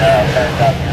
Yeah,